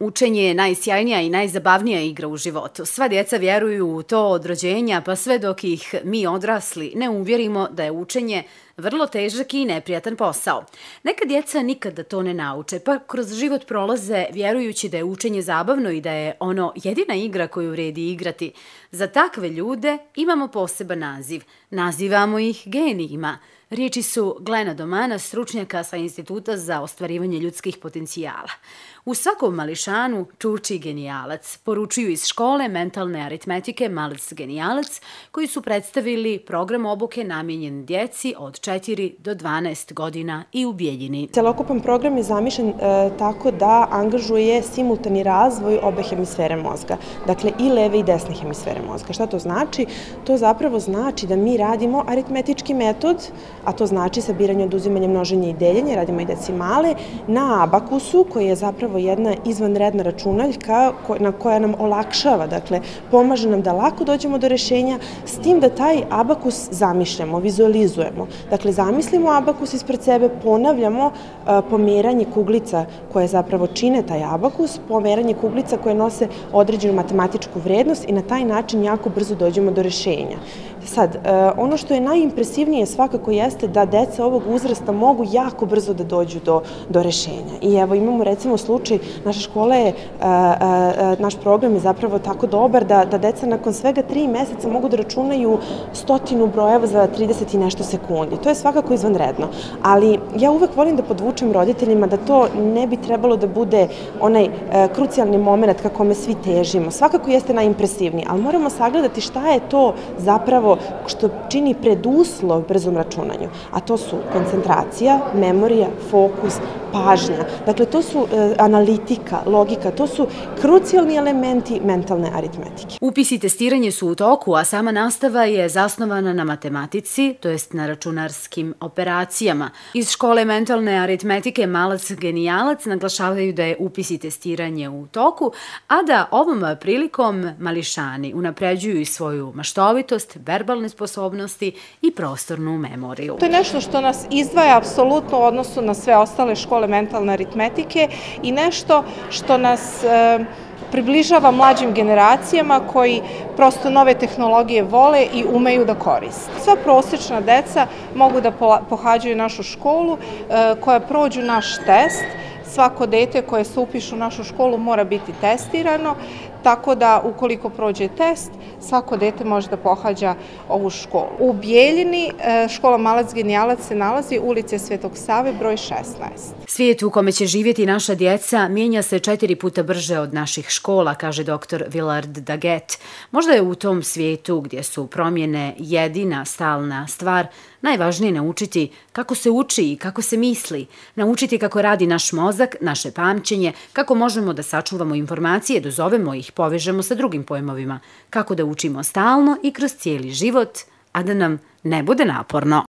Učenje je najsjajnija i najzabavnija igra u životu. Sva djeca vjeruju u to od rođenja, pa sve dok ih mi odrasli ne uvjerimo da je učenje vrlo težak i neprijatan posao. Neka djeca nikada to ne nauče, pa kroz život prolaze vjerujući da je učenje zabavno i da je ono jedina igra koju vredi igrati. Za takve ljude imamo poseban naziv. Nazivamo ih genijima. Riječi su Glena Domana, stručnjaka sa Instituta za ostvarivanje ljudskih potencijala. U svakom mališanu čuči genijalac, poručuju iz škole mentalne aritmetike Malac genijalac, koji su predstavili program obuke namjenjen djeci od 4 do 12 godina i u Bijeljini. Celokupan program je zamišljen e, tako da angažuje simultani razvoj obe hemisfere mozga, dakle i leve i desne hemisfere mozga. Šta to znači? To zapravo znači da mi radimo aritmetički metod, a to znači sabiranje, oduzimanje, množenje i deljenje, radimo i decimale, na abakusu koji je zapravo jedna izvanredna računaljka na koja nam olakšava, dakle, pomaže nam da lako dođemo do rešenja, s tim da taj abakus zamišljamo, vizualizujemo. Dakle, zamislimo abakus ispred sebe, ponavljamo pomeranje kuglica koje zapravo čine taj abakus, pomeranje kuglica koje nose određenu matematičku vrednost i na taj način jako brzo dođemo do rešenja. Sad, ono što je najimpresivnije svakako jeste da deca ovog uzrasta mogu jako brzo da dođu do, do rešenja. I evo imamo recimo slučaj naša škola je, naš program je zapravo tako dobar da, da deca nakon svega tri meseca mogu da računaju stotinu brojeva za 30 i nešto sekundi. To je svakako izvanredno. Ali ja uvek volim da podvučem roditeljima da to ne bi trebalo da bude onaj krucijalni moment ka kome svi težimo. Svakako jeste najimpresivniji, ali moramo sagledati šta je to zapravo što čini preduslov brzom računanju. A to su koncentracija, memorija, fokus, pažnja. Dakle, to su e, analitika, logika, to su krucijalni elementi mentalne aritmetike. Upis i testiranje su u toku, a sama nastava je zasnovana na matematici, to jest na računarskim operacijama. Iz škole mentalne aritmetike Malac Genijalac naglašavaju da je upis i testiranje u toku, a da ovom prilikom mališani unapređuju i svoju maštovitost, verbalne sposobnosti i prostornu memoriju. To je nešto što nas izdvaja apsolutno u odnosu na sve ostale škole mentalne aritmetike i nešto što nas e, približava mlađim generacijama koji prosto nove tehnologije vole i umeju da koriste. Sva prosječna deca mogu da pohađaju našu školu e, koja prođu naš test, svako dete koje se upiše u našu školu mora biti testirano, tako da ukoliko prođe test, svako dete može da pohađa ovu školu. U Bijeljini e, škola Malac Genijalac se nalazi u ulici Svetog Save, broj 16. Svijet u kome će živjeti naša djeca mijenja se četiri puta brže od naših škola, kaže dr. Willard Daget. Možda je u tom svijetu gdje su promjene jedina stalna stvar, najvažnije naučiti kako se uči i kako se misli, naučiti kako radi naš mozak, naše pamćenje, kako možemo da sačuvamo informacije, dozovemo ih, povežemo sa drugim pojmovima, kako da učimo stalno i kroz cijeli život, a da nam ne bude naporno.